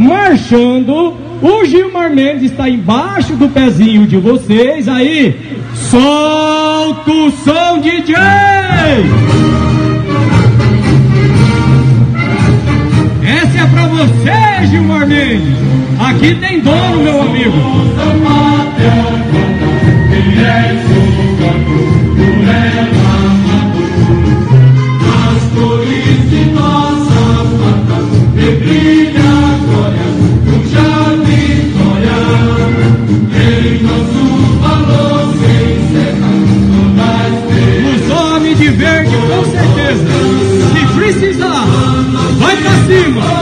marchando. O Gilmar Mendes está embaixo do pezinho de vocês. Aí, solta o som, DJ! Essa é pra você, Gilmar Mendes. Aqui tem dono, meu amigo. com certeza. Se precisar, vai pra cima.